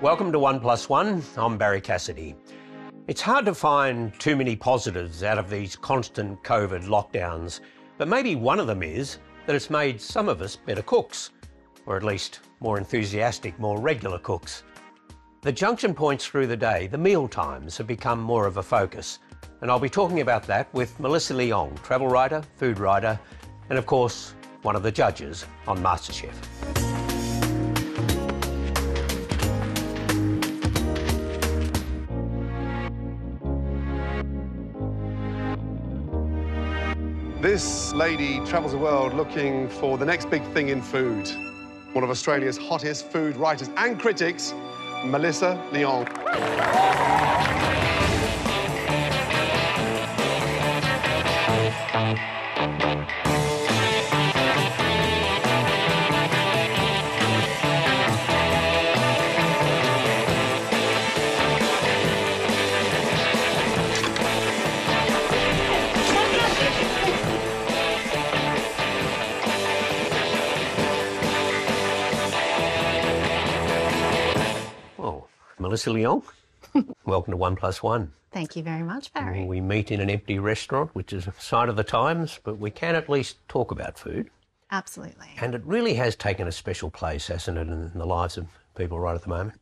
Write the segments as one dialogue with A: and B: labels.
A: Welcome to One Plus One. I'm Barrie Cassidy. It's hard to find too many positives out of these constant COVID lockdowns, but maybe one of them is that it's made some of us better cooks, or at least more enthusiastic, more regular cooks. The junction points through the day, the meal times, have become more of a focus, and I'll be talking about that with Melissa Leong, travel writer, food writer, and of course, one of the judges on MasterChef.
B: This lady travels the world looking for the next big thing in food. One of Australia's hottest food writers and critics, Melissa Leong.
A: Melissa Leong, welcome to One Plus One.
C: Thank you very much, Barrie.
A: We meet in an empty restaurant, which is a sign of the times, but we can at least talk about food.
C: Absolutely.
A: And it really has taken a special place, hasn't it, in the lives of people right at the moment?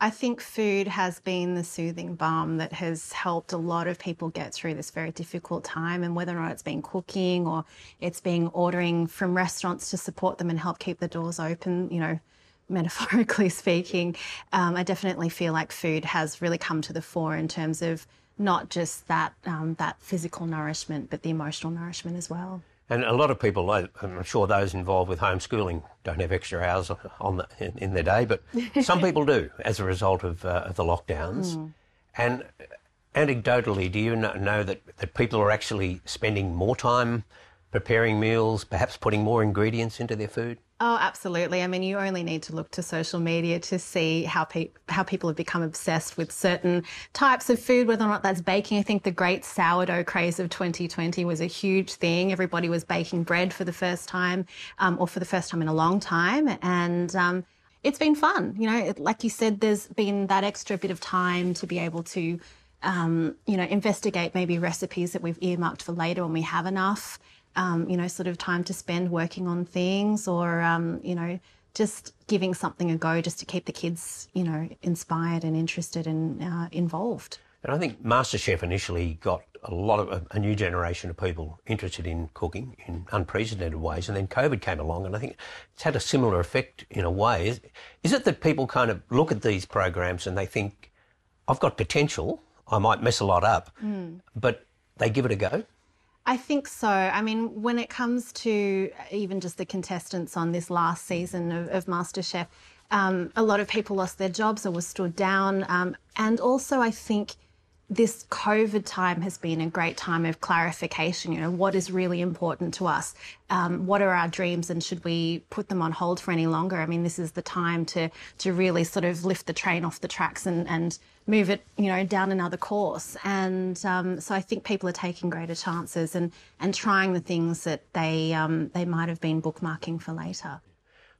C: I think food has been the soothing balm that has helped a lot of people get through this very difficult time. And whether or not it's been cooking or it's been ordering from restaurants to support them and help keep the doors open, you know, metaphorically speaking, um, I definitely feel like food has really come to the fore in terms of not just that um, that physical nourishment, but the emotional nourishment as well.
A: And a lot of people, I'm sure those involved with homeschooling don't have extra hours on the, in, in their day, but some people do as a result of, uh, of the lockdowns. And anecdotally, do you know that, that people are actually spending more time preparing meals, perhaps putting more ingredients into their food?
C: Oh, absolutely. I mean, you only need to look to social media to see how pe- how people have become obsessed with certain types of food, whether or not that's baking. I think the great sourdough craze of 2020 was a huge thing. Everybody was baking bread for the first time, um, or for the first time in a long time, and um, it's been fun. You know, like you said, there's been that extra bit of time to be able to, um, you know, investigate maybe recipes that we've earmarked for later when we have enough um, you know, sort of time to spend working on things or, um, you know, just giving something a go just to keep the kids, you know, inspired and interested and uh, involved.
A: And I think MasterChef initially got a lot of a, new generation of people interested in cooking in unprecedented ways, and then COVID came along, and I think it's had a similar effect in a way. Is, is it that people kind of look at these programs and they think, "I've got potential, I might mess a lot up," but they give it a go?
C: I think so. I mean, when it comes to even just the contestants on this last season of, of MasterChef, um, a lot of people lost their jobs or were stood down. Um, and also, I think this COVID time has been a great time of clarification. You know, what is really important to us? Um, what are our dreams, and should we put them on hold for any longer? I mean, this is the time to to really sort of lift the train off the tracks and and move it, you know, down another course. And um, so I think people are taking greater chances and and trying the things that they um, they might have been bookmarking for later.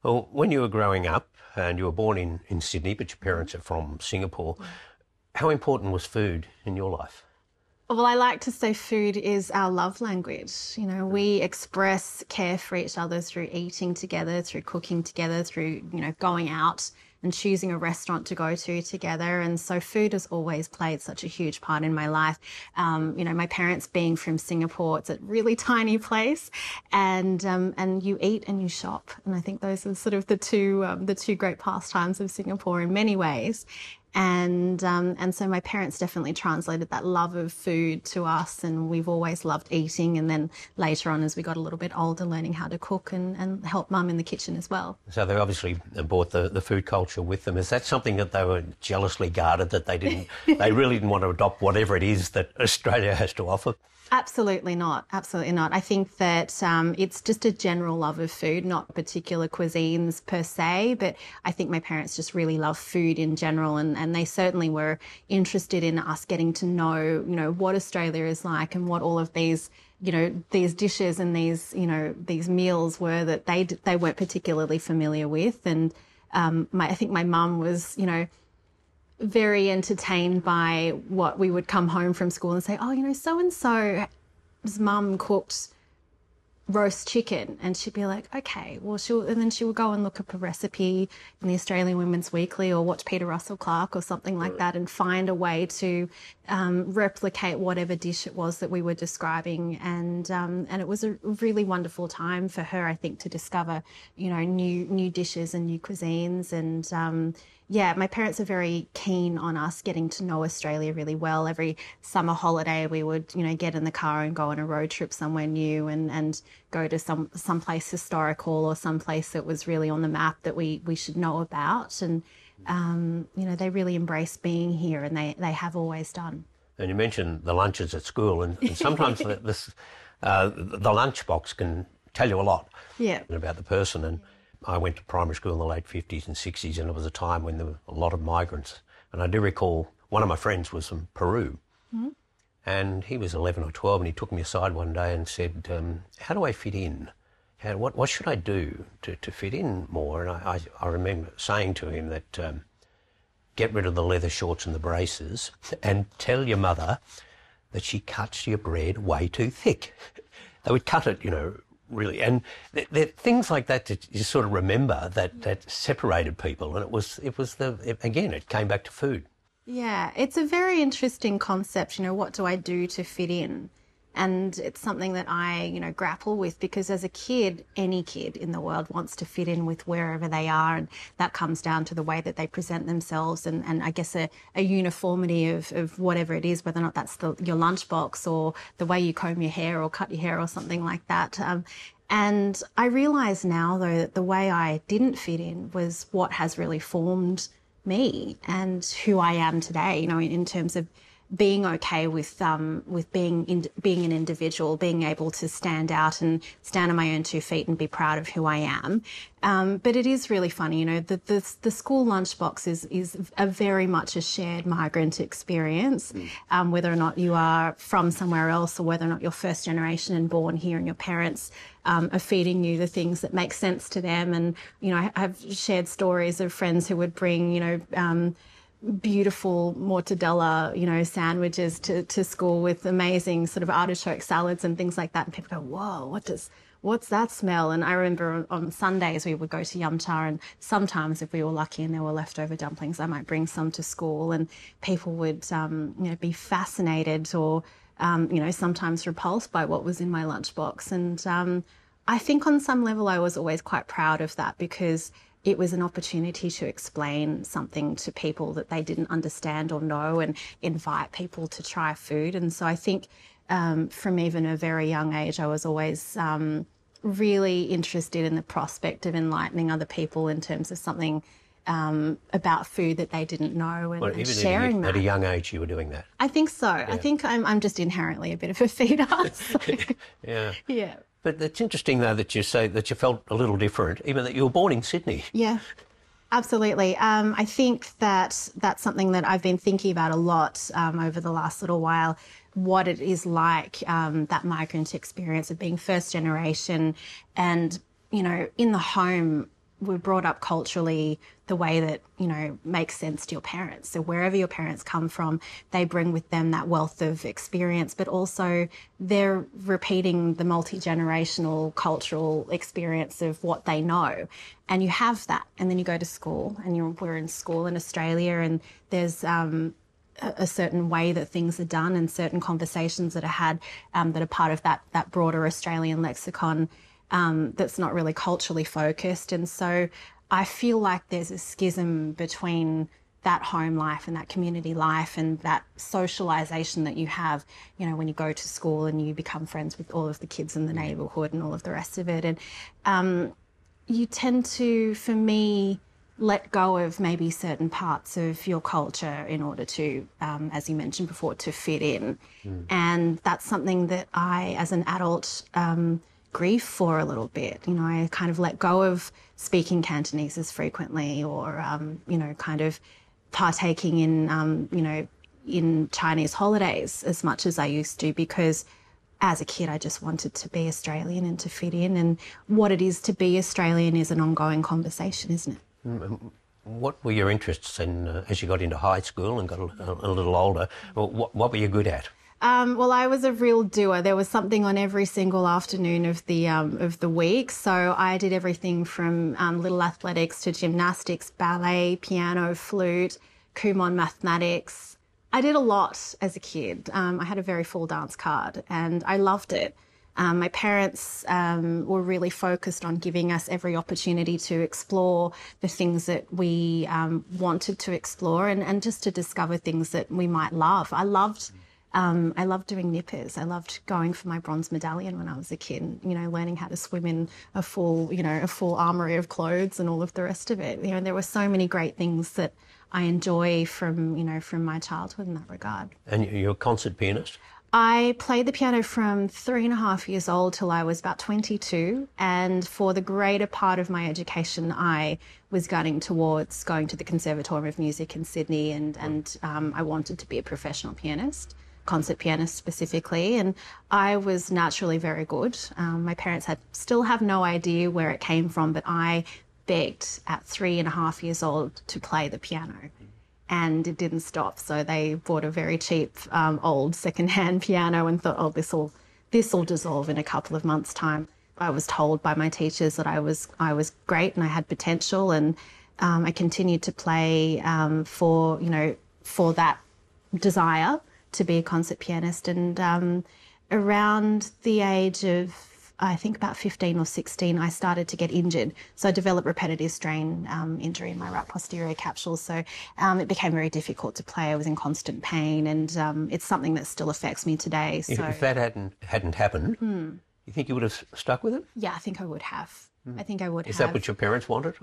A: Well, when you were growing up, and you were born in, in Sydney, but your parents are from Singapore, how important was food in your life?
C: Well, I like to say food is our love language. You know, we express care for each other through eating together, through cooking together, through, you know, going out and choosing a restaurant to go to together. And so food has always played such a huge part in my life. Um, you know, my parents being from Singapore, it's a really tiny place and, um, and you eat and you shop. And I think those are sort of the two, um, the two great pastimes of Singapore in many ways and um, and so my parents definitely translated that love of food to us, and we've always loved eating. And then later on, as we got a little bit older, learning how to cook and, and help mum in the kitchen as well.
A: So they obviously brought the, the food culture with them. Is that something that they were jealously guarded that they didn't, they really didn't want to adopt whatever it is that Australia has to offer?
C: Absolutely not. Absolutely not. I think that um, it's just a general love of food, not particular cuisines per se, but I think my parents just really love food in general, and, and they certainly were interested in us getting to know, you know, what Australia is like and what all of these you know these dishes and these you know these meals were that they they weren't particularly familiar with and um, my, I think my mum was, you know, very entertained by what we would come home from school and say, oh, you know, so and so's mum cooked roast chicken. And she'd be like okay well she'll and then she would go and look up a recipe in the australian women's weekly or watch Peter Russell-Clarke or something like that and find a way to um, replicate whatever dish it was that we were describing. And um, and it was a really wonderful time for her i think to discover you know new new dishes and new cuisines and um, yeah, my parents are very keen on us getting to know Australia really well. Every summer holiday, we would, you know, get in the car and go on a road trip somewhere new and, and go to some someplace historical or someplace that was really on the map that we we should know about. And um, you know, they really embrace being here, and they they have always done.
A: And you mentioned the lunches at school, and, and sometimes this uh, the lunchbox can tell you a lot
C: yeah.
A: about the person and I went to primary school in the late 50s and 60s, and it was a time when there were a lot of migrants. And I do recall one of my friends was from Peru, mm-hmm. and he was 11 or 12, and he took me aside one day and said, um, How do I fit in? How, what, what should I do to, to fit in more? And I, I, I remember saying to him that um, get rid of the leather shorts and the braces and tell your mother that she cuts your bread way too thick. they would cut it, you know, really. And there, things like that that you sort of remember that, that separated people. And it was, it was the, it, again, it came back to food.
C: Yeah, it's a very interesting concept. You know, what do I do to fit in? And it's something that I, you know, grapple with because as a kid, any kid in the world wants to fit in with wherever they are. And that comes down to the way that they present themselves and, and I guess a, a uniformity of, of whatever it is, whether or not that's the, your lunchbox or the way you comb your hair or cut your hair or something like that. Um, and I realize now, though, that the way I didn't fit in was what has really formed me and who I am today, you know, in, in terms of being okay with um, with being in, being an individual, being able to stand out and stand on my own two feet and be proud of who I am. Um, but it is really funny, you know, the, the, the school lunchbox is, is a very much a shared migrant experience, mm. um, whether or not you are from somewhere else or whether or not you're first generation and born here and your parents um, are feeding you the things that make sense to them. And, you know, I, have shared stories of friends who would bring, you know, um, beautiful mortadella, you know, sandwiches to, to school with amazing sort of artichoke salads and things like that. And people go, whoa, what does, what's that smell? And I remember on Sundays we would go to Yum Cha and sometimes if we were lucky and there were leftover dumplings, I might bring some to school and people would, um, you know, be fascinated or, um, you know, sometimes repulsed by what was in my lunchbox. And um, I think on some level I was always quite proud of that because it was an opportunity to explain something to people that they didn't understand or know and invite people to try food. And so I think um, from even a very young age, I was always um, really interested in the prospect of enlightening other people in terms of something um, about food that they didn't know and,
A: well,
C: and sharing
A: at,
C: that.
A: At a young age, you were doing that.
C: I think so. Yeah. I think I'm, I'm just inherently a bit of a feeder. So.
A: yeah.
C: Yeah.
A: But it's interesting, though, that you say that you felt a little different, even that you were born in Sydney.
C: Yeah, absolutely. Um, I think that that's something that I've been thinking about a lot um, over the last little while. What it is like um, that migrant experience of being first generation, and you know, in the home we're brought up culturally the way that you know makes sense to your parents. So wherever your parents come from they bring with them that wealth of experience but also they're repeating the multi-generational cultural experience of what they know. And you have that. And then you go to school and you're we're in school in australia and there's um, a certain way that things are done and certain conversations that are had um, that are part of that that broader Australian lexicon um, that's not really culturally focused. And so I feel like there's a schism between that home life and that community life and that socialization that you have, you know, when you go to school and you become friends with all of the kids in the neighborhood and all of the rest of it. And um, you tend to, for me, let go of maybe certain parts of your culture in order to, um, as you mentioned before, to fit in. Mm. And that's something that I, as an adult, um, grief for a little bit. You know, I kind of let go of speaking Cantonese as frequently or, um, you know, kind of partaking in, um, you know, in Chinese holidays as much as I used to because as a kid, I just wanted to be Australian and to fit in. And what it is to be Australian is an ongoing conversation, isn't it?
A: What were your interests in uh, as you got into high school and got a, a little older? What, what, were you good at?
C: Um, well, I was a real doer. There was something on every single afternoon of the um, of the week. So I did everything from um, little athletics to gymnastics, ballet, piano, flute, Kumon mathematics. I did a lot as a kid. Um, I had a very full dance card, and I loved it. Um, my parents um, were really focused on giving us every opportunity to explore the things that we wanted to explore and, and just to discover things that we might love. I loved. Um, I loved doing nippers. I loved going for my bronze medallion when I was a kid. You know, learning how to swim in a full, you know, a full armory of clothes and all of the rest of it. You know, there were so many great things that I enjoy from, you know, from my childhood in that regard.
A: And you're a concert pianist.
C: I played the piano from three and a half years old till I was about 22. And for the greater part of my education, I was gunning towards going to the Conservatorium of Music in Sydney, and, and um, I wanted to be a professional pianist, concert pianist specifically. And I was naturally very good. Um, my parents had still have no idea where it came from, but I begged at three and a half years old to play the piano and it didn't stop. So they bought a very cheap um, old secondhand piano and thought, oh, this will this will dissolve in a couple of months' time. I was told by my teachers that I was I was great and I had potential, and um, I continued to play um, for you know for that desire to be a concert pianist. And um, around the age of I think about 15 or 16, I started to get injured. So I developed repetitive strain um, injury in my right posterior capsule. So um, it became very difficult to play. I was in constant pain, and um, it's something that still affects me today. So
A: if that hadn't hadn't happened,
C: hmm.
A: you think you would have stuck with it?
C: Yeah, I think I would have. I think I would
A: Is
C: have.
A: that what your parents wanted?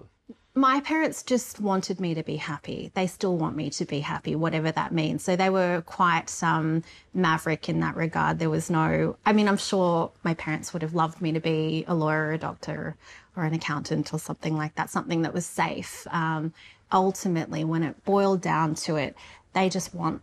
C: my parents just wanted me to be happy. They still want me to be happy, whatever that means. So they were quite um, maverick in that regard. There was no, I mean, I'm sure my parents would have loved me to be a lawyer, or a doctor, or an accountant, or something like that, something that was safe. Um, ultimately, when it boiled down to it, they just want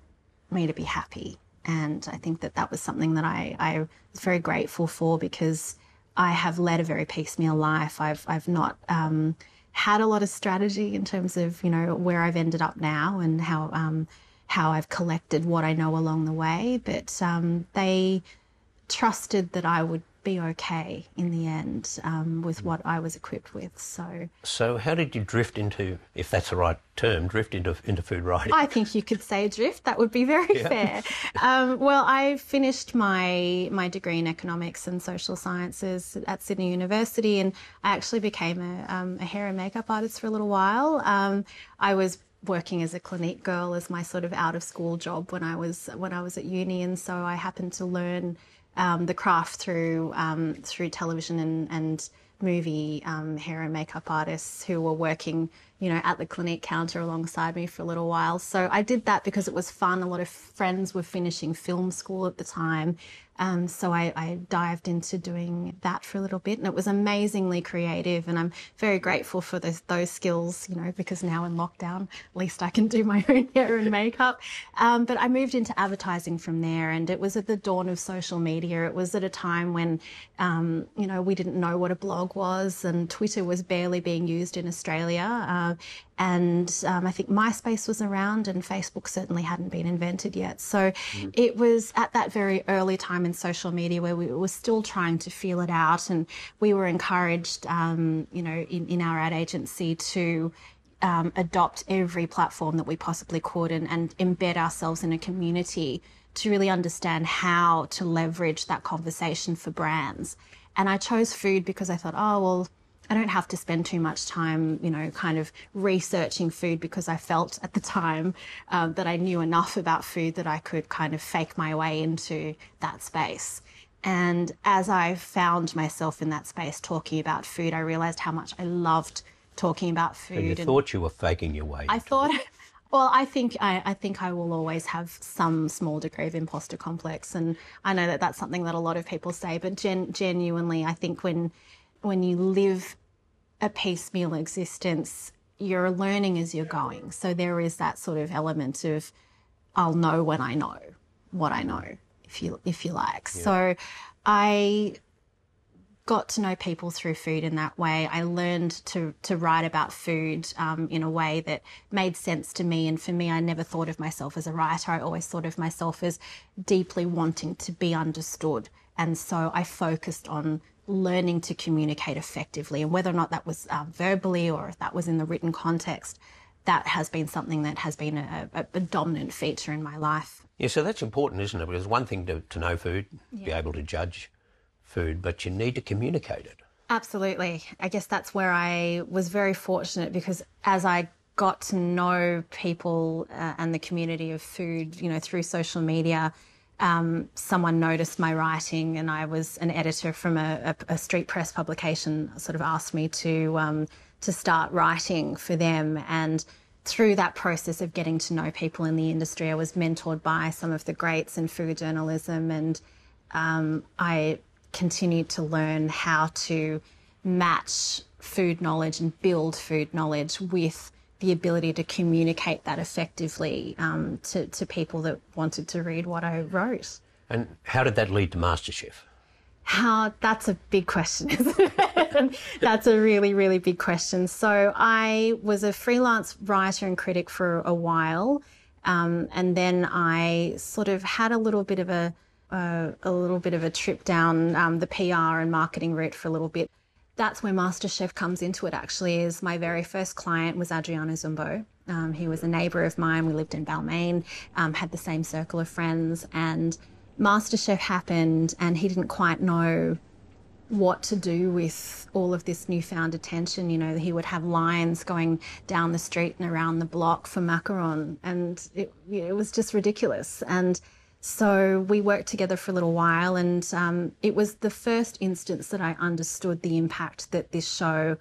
C: me to be happy. And I think that that was something that I, I was very grateful for because I have led a very piecemeal life. I've I've not um, had a lot of strategy in terms of you know where I've ended up now and how um, how I've collected what I know along the way. But um, they trusted that I would be okay in the end um, with what I was equipped with. So,
A: so how did you drift into, if that's the right term, drift into into food writing?
C: I think you could say drift. That would be very yeah. fair. Um, well, I finished my my degree in economics and social sciences at Sydney University, and I actually became a, um, a hair and makeup artist for a little while. Um, I was working as a clinique girl as my sort of out of school job when I was when I was at uni, and so I happened to learn um, the craft through um, through television and, and movie um, hair and makeup artists who were working, you know, at the Clinique counter alongside me for a little while. So I did that because it was fun. A lot of friends were finishing film school at the time, um, so I, I, dived into doing that for a little bit, and it was amazingly creative. And I'm very grateful for those, those skills, you know, because now in lockdown, at least I can do my own hair and makeup. Um, but I moved into advertising from there, and it was at the dawn of social media. It was at a time when, um, you know, we didn't know what a blog was, and Twitter was barely being used in Australia. Uh, and um, I think MySpace was around, and Facebook certainly hadn't been invented yet. So mm. it was at that very early time in social media where we were still trying to feel it out, and we were encouraged, um, you know, in, in our ad agency to um, adopt every platform that we possibly could and, and embed ourselves in a community to really understand how to leverage that conversation for brands. And I chose food because I thought, oh, well, I don't have to spend too much time, you know, kind of researching food because I felt at the time um, that I knew enough about food that I could kind of fake my way into that space. And as I found myself in that space talking about food, I realized how much I loved talking about food.
A: And you and thought you were faking your way.
C: I thought. Well, I think I, I, think I will always have some small degree of imposter complex, and I know that that's something that a lot of people say. But gen- genuinely, I think when when you live a piecemeal existence, you're learning as you're going. So there is that sort of element of I'll know when I know what I know, if you if you like. Yeah. So I got to know people through food in that way. I learned to to write about food um, in a way that made sense to me. And for me, I never thought of myself as a writer. I always thought of myself as deeply wanting to be understood. And so I focused on learning to communicate effectively, and whether or not that was uh, verbally or if that was in the written context. That has been something that has been a, a, a dominant feature in my life.
A: Yeah, so that's important, isn't it? Because one thing to, to know food, yeah. be able to judge food, but you need to communicate it.
C: Absolutely. I guess that's where I was very fortunate because as I got to know people uh, and the community of food, you know, through social media, um, someone noticed my writing, and I was an editor from a, a, a street press publication. Sort of asked me to um, to start writing for them, and through that process of getting to know people in the industry, I was mentored by some of the greats in food journalism, and um, I continued to learn how to match food knowledge and build food knowledge with the ability to communicate that effectively um, to, to people that wanted to read what I wrote.
A: And how did that lead to MasterChef?
C: How that's a big question, that's a really, really big question. So I was a freelance writer and critic for a while, um, and then I sort of had a little bit of a uh, a little bit of a trip down um, the PR and marketing route for a little bit. That's where MasterChef comes into it. Actually, is my very first client was Adriano Zumbo. Um, he was a neighbour of mine. We lived in Balmain, um, had the same circle of friends, and MasterChef happened, and he didn't quite know what to do with all of this newfound attention. You know, he would have lines going down the street and around the block for macaron, and it, it was just ridiculous. And so we worked together for a little while, and um, it was the first instance that I understood the impact that this show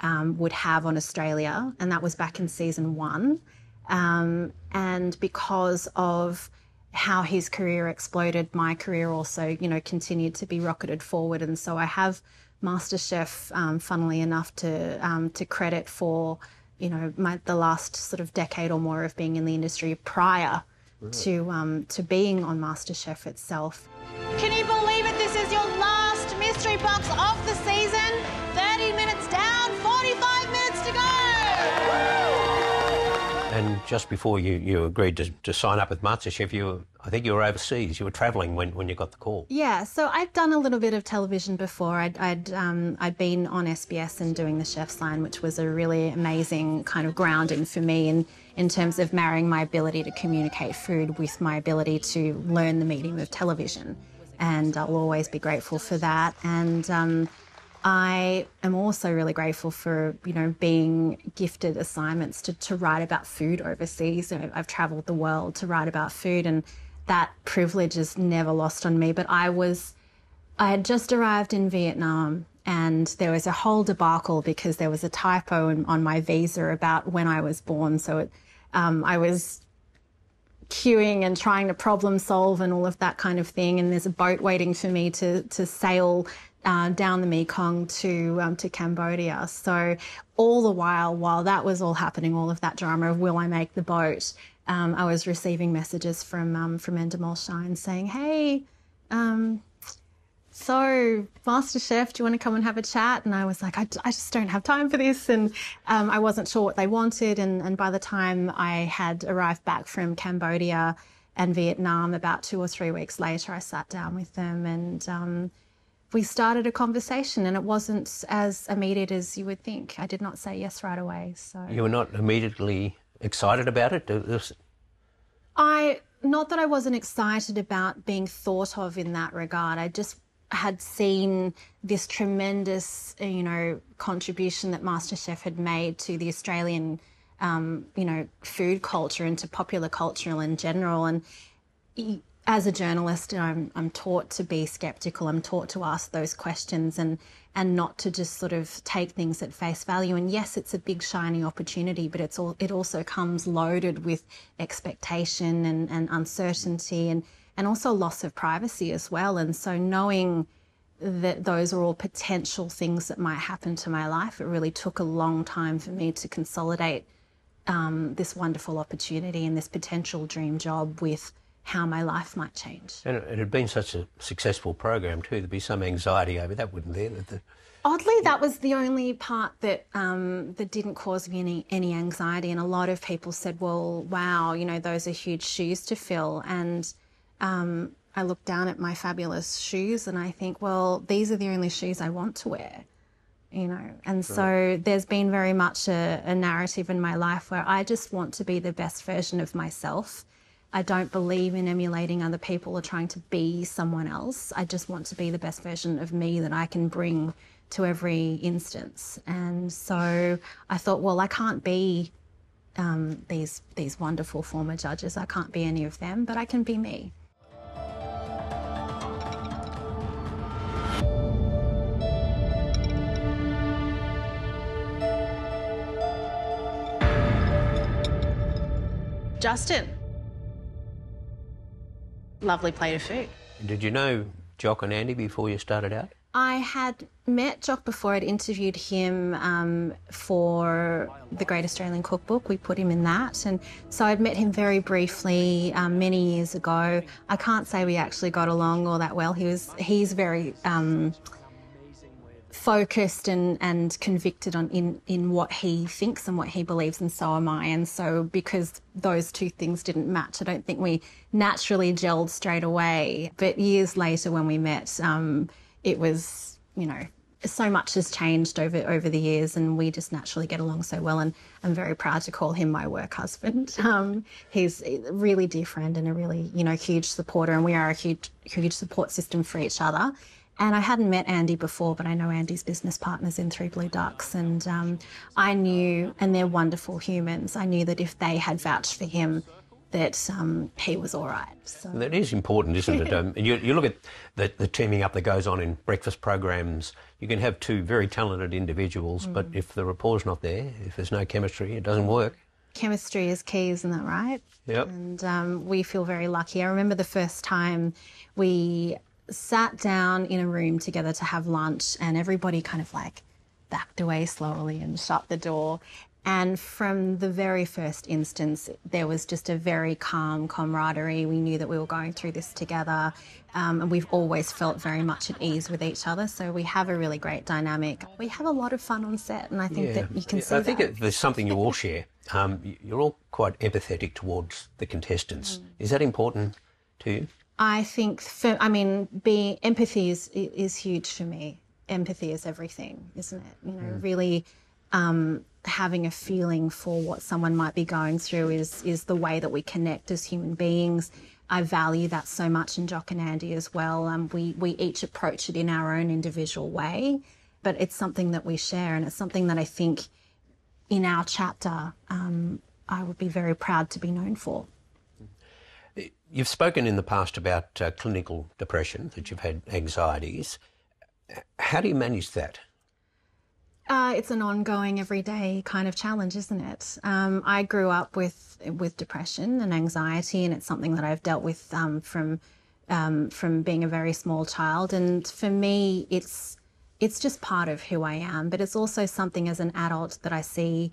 C: um, would have on Australia, and that was back in season one. Um, and because of how his career exploded, my career also, you know, continued to be rocketed forward. And so I have MasterChef, um, funnily enough, to um, to credit for, you know, my, the last sort of decade or more of being in the industry prior to um, to being on MasterChef itself.
D: Can you believe it? This is your last mystery box of the
A: just before you, you agreed to, to sign up with MasterChef, you were, I think you were overseas. You were travelling when, when you got the call.
C: Yeah, so I'd done a little bit of television before. I'd I'd, um, I'd been on SBS and doing the chef's line, which was a really amazing kind of grounding for me in in terms of marrying my ability to communicate food with my ability to learn the medium of television. And I'll always be grateful for that. And um, I am also really grateful for, you know, being gifted assignments to, to write about food overseas. I've traveled the world to write about food and that privilege is never lost on me. But I was, I had just arrived in Vietnam and there was a whole debacle because there was a typo in, on my visa about when I was born. So it, um, I was queuing and trying to problem solve and all of that kind of thing. And there's a boat waiting for me to to sail uh, down the Mekong to um, to Cambodia. So all the while, while that was all happening, all of that drama of will I make the boat, um, I was receiving messages from um, from Endemol Shine saying, "Hey, um, so MasterChef do you want to come and have a chat? And i was like i, I just don't have time for this. And um, i wasn't sure what they wanted. And, and by the time i had arrived back from cambodia and vietnam about two or three weeks later i sat down with them and um, we started a conversation and it wasn't as immediate as you would think. I did not say yes right away so.
A: You were not immediately excited about it?
C: I not that i wasn't excited about being thought of in that regard. I just had seen this tremendous, you know, contribution that MasterChef had made to the Australian, um, you know, food culture and to popular culture in general. And as a journalist, I'm, I'm taught to be skeptical. I'm taught to ask those questions and and not to just sort of take things at face value. And yes, it's a big shiny opportunity, but it's all it also comes loaded with expectation and, and uncertainty and and also loss of privacy as well. And so knowing that those are all potential things that might happen to my life, it really took a long time for me to consolidate um, this wonderful opportunity and this potential dream job with how my life might change.
A: And it had been such a successful program too. There'd be some anxiety over that, wouldn't there? That the,
C: Oddly, that was the only part that um, that didn't cause me any any anxiety. And a lot of people said, "Well, wow, you know, those are huge shoes to fill." And um, I look down at my fabulous shoes, and I think, "Well, these are the only shoes I want to wear." You know, and so there's been very much a, a narrative in my life where I just want to be the best version of myself. I don't believe in emulating other people or trying to be someone else. I just want to be the best version of me that I can bring to every instance. And so I thought, well, I can't be um, these these wonderful former judges. I can't be any of them, but I can be me.
D: Justin. Lovely plate of food.
A: did you know Jock and Andy before you started out?
C: I had met Jock before. I'd interviewed him um, for the Great Australian Cookbook. We put him in that, and so I'd met him very briefly um, many years ago. I can't say we actually got along all that well. He was he's very um, focused and, and convicted on in, in what he thinks and what he believes, and so am I. And so because those two things didn't match, I don't think we naturally gelled straight away. But years later, when we met, um, it was you know so much has changed over over the years, and we just naturally get along so well. And I'm very proud to call him my work husband. Um, he's a really dear friend and a really you know huge supporter, and we are a huge huge support system for each other. And I hadn't met Andy before, but I know Andy's business partners in Three Blue Ducks. And um, I knew, and they're wonderful humans, I knew that if they had vouched for him, that um, he was all right. So.
A: That is important, isn't it? Um, you, you look at the, the teaming up that goes on in breakfast programs. You can have two very talented individuals, but if the rapport's not there, if there's no chemistry, it doesn't work.
C: Chemistry is key, isn't that right?
A: Yep.
C: And um, we feel very lucky. I remember the first time we sat down in a room together to have lunch, and everybody kind of like backed away slowly and shut the door. And from the very first instance, there was just a very calm camaraderie. We knew that we were going through this together, um, and we've always felt very much at ease with each other. So we have a really great dynamic. We have a lot of fun on set, and I think that you can see
A: I think it, there's something you all share. Um, you're all quite empathetic towards the contestants. Is that important to you?
C: I think for I mean being empathy is is huge for me. Empathy is everything, isn't it? You know, really um, having a feeling for what someone might be going through is is the way that we connect as human beings. I value that so much in Jock and Andy as well. Um, we we each approach it in our own individual way, but it's something that we share, and it's something that I think in our chapter um, I would be very proud to be known for.
A: You've spoken in the past about uh, clinical depression, that you've had anxieties. How do you manage that?
C: Uh, it's an ongoing, everyday kind of challenge, isn't it? Um, I grew up with with depression and anxiety, and it's something that I've dealt with um, from um, from being a very small child. And for me, it's it's just part of who I am, but it's also something as an adult that I see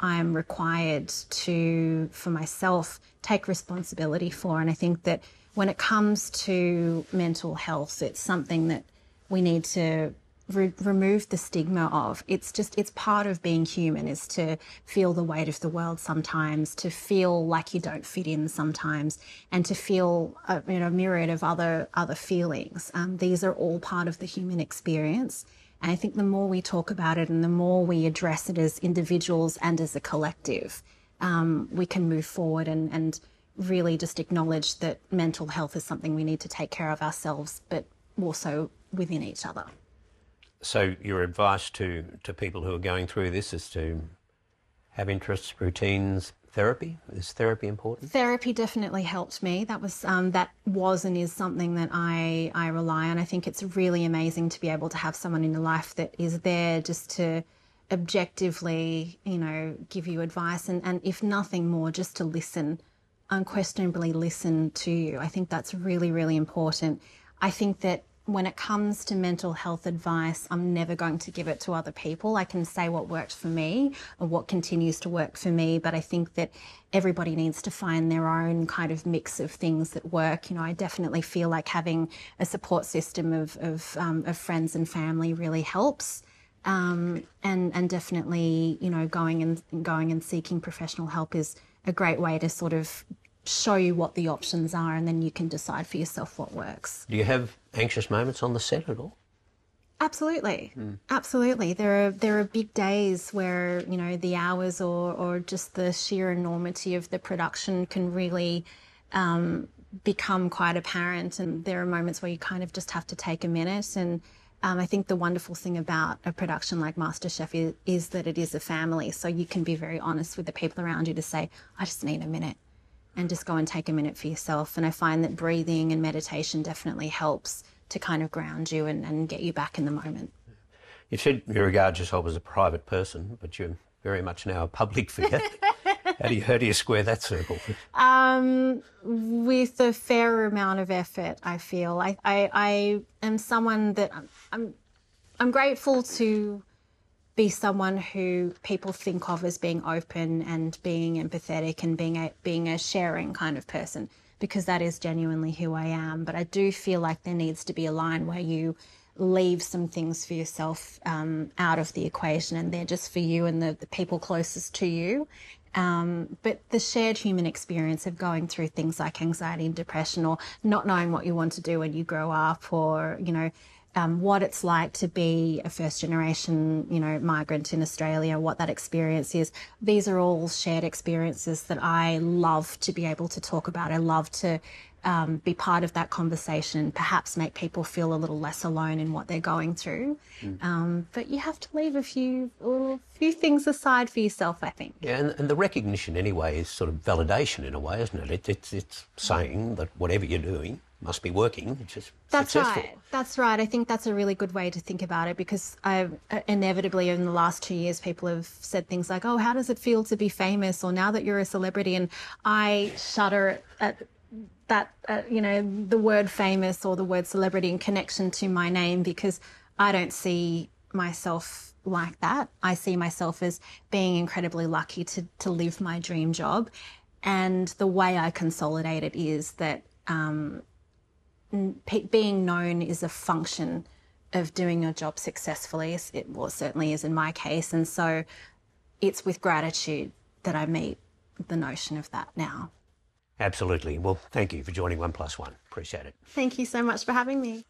C: I am required to, for myself, take responsibility for. And I think that when it comes to mental health, it's something that we need to re- remove the stigma of. It's just, it's part of being human is to feel the weight of the world sometimes, to feel like you don't fit in sometimes, and to feel a, you know, myriad of other, other feelings. Um, these are all part of the human experience. And I think the more we talk about it and the more we address it as individuals and as a collective, um, we can move forward and, and really just acknowledge that mental health is something we need to take care of ourselves, but also within each other.
A: So, your advice to, to people who are going through this is to have interests, routines, therapy? Is therapy important?
C: Therapy definitely helped me. That was um, that was and is something that I I rely on. I think it's really amazing to be able to have someone in your life that is there just to objectively, you know, give you advice and, and if nothing more, just to listen, unquestionably listen to you. I think that's really, really important. I think that when it comes to mental health advice, I'm never going to give it to other people. I can say what worked for me or what continues to work for me, but I think that everybody needs to find their own kind of mix of things that work. You know, I definitely feel like having a support system of of, um, of friends and family really helps. Um, and and definitely, you know, going and going and seeking professional help is a great way to sort of show you what the options are, and then you can decide for yourself what works.
A: Do you have anxious moments on the set at all?
C: Absolutely, mm. absolutely. There are there are big days where you know the hours or or just the sheer enormity of the production can really um, become quite apparent, and there are moments where you kind of just have to take a minute and um, I think the wonderful thing about a production like MasterChef is, is, that it is a family. So you can be very honest with the people around you to say, I just need a minute and just go and take a minute for yourself. And I find that breathing and meditation definitely helps to kind of ground you and, and get you back in the moment.
A: You've said you regard yourself as a private person, but you're very much now a public figure. how do you how do you square that circle?
C: Um, with a fair amount of effort, I feel. I I, I am someone that I'm, I'm I'm grateful to be someone who people think of as being open and being empathetic and being a being a sharing kind of person because that is genuinely who I am. But I do feel like there needs to be a line where you leave some things for yourself um, out of the equation and they're just for you and the, the people closest to you. Um, but the shared human experience of going through things like anxiety and depression or not knowing what you want to do when you grow up or, you know, um, what it's like to be a first generation, you know, migrant in Australia, what that experience is. These are all shared experiences that I love to be able to talk about. I love to um, be part of that conversation, perhaps make people feel a little less alone in what they're going through. Mm. Um, but you have to leave a few little few things aside for yourself, I think.
A: Yeah, and, and, the recognition anyway is sort of validation in a way, isn't it? it it's, it's saying that whatever you're doing must be working. It's just
C: that's
A: successful.
C: right. That's right. I think that's a really good way to think about it because I uh, inevitably in the last two years people have said things like, "Oh, how does it feel to be famous?" or "Now that you're a celebrity," and I shudder at that uh, you know the word famous or the word celebrity in connection to my name because I don't see myself like that. I see myself as being incredibly lucky to to live my dream job, and the way I consolidate it is that um, being known is a function of doing your job successfully. It well, certainly is in my case, and so it's with gratitude that I meet the notion of that now.
A: Absolutely. Well, thank you for joining One Plus One. Appreciate it.
C: Thank you so much for having me.